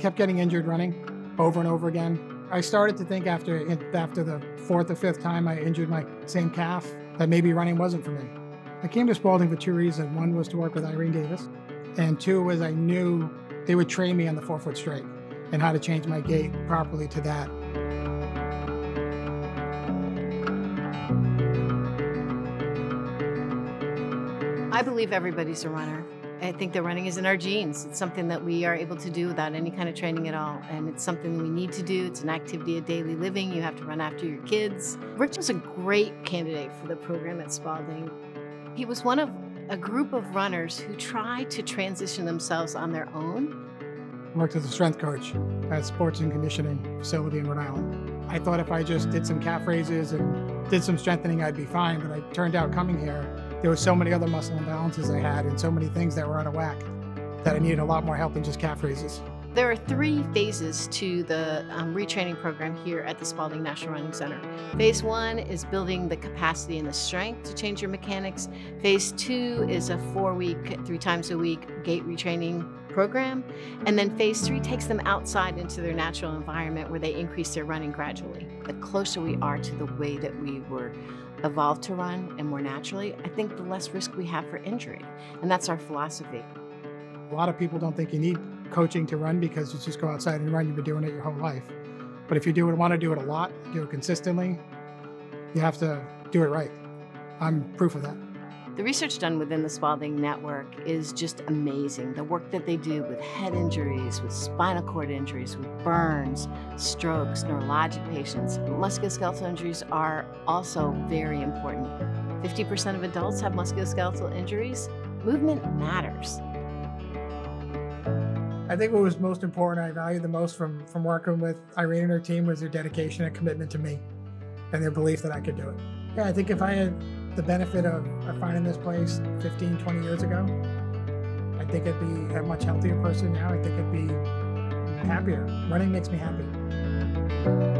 kept getting injured running over and over again. I started to think after after the fourth or fifth time I injured my same calf that maybe running wasn't for me. I came to Spaulding for two reasons. One was to work with Irene Davis, and two was I knew they would train me on the forefoot strike and how to change my gait properly to that. I believe everybody's a runner. I think that running is in our genes. It's something that we are able to do without any kind of training at all. And it's something we need to do. It's an activity of daily living. You have to run after your kids. Rich was a great candidate for the program at Spaulding. He was one of a group of runners who tried to transition themselves on their own. Worked as a strength coach at sports and conditioning facility in Rhode Island. I thought if I just did some calf raises and did some strengthening, I'd be fine. But I turned out coming here, there were so many other muscle imbalances I had and so many things that were out of whack that I needed a lot more help than just calf raises. There are three phases to the um, retraining program here at the Spaulding National Running Center. Phase one is building the capacity and the strength to change your mechanics. Phase two is a four week, three times a week gait retraining program. And then phase three takes them outside into their natural environment where they increase their running gradually. The closer we are to the way that we were evolved to run and more naturally, I think the less risk we have for injury. And that's our philosophy. A lot of people don't think you need coaching to run because you just go outside and run. You've been doing it your whole life. But if you do want to do it a lot, do it consistently, you have to do it right. I'm proof of that. The research done within the Spaulding Network is just amazing. The work that they do with head injuries, with spinal cord injuries, with burns, strokes, neurologic patients. Musculoskeletal injuries are also very important. 50% of adults have musculoskeletal injuries. Movement matters. I think what was most important, I valued the most from, from working with Irene and her team was their dedication and commitment to me and their belief that I could do it. Yeah, I think if I had the benefit of, of finding this place 15, 20 years ago, I think I'd be a much healthier person now. I think I'd be happier. Running makes me happy.